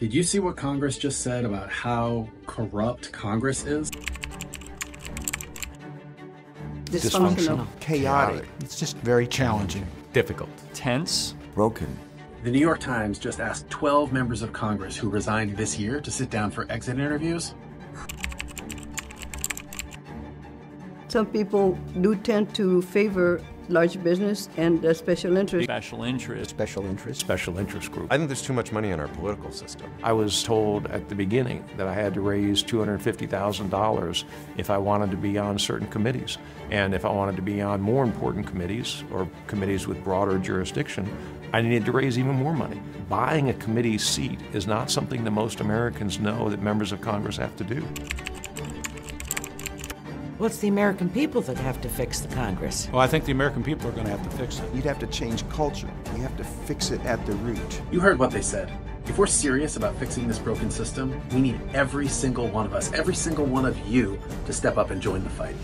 Did you see what Congress just said about how corrupt Congress is? Dysfunctional. chaotic. It's just very challenging. difficult, tense, broken. The New York Times just asked 12 members of Congress who resigned this year to sit down for exit interviews. Some people do tend to favor large business and uh, special interest. special interest. Special interest. special interest group. I think there's too much money in our political system. I was told at the beginning that I had to raise $250,000 if I wanted to be on certain committees. And if I wanted to be on more important committees or committees with broader jurisdiction, I needed to raise even more money. Buying a committee seat is not something that most Americans know that members of Congress have to do. Well, it's the American people that have to fix the Congress. Well, I think the American people are going to have to fix it. You'd have to change culture. You have to fix it at the root. You heard what they said. If we're serious about fixing this broken system, we need every single one of us, every single one of you, to step up and join the fight.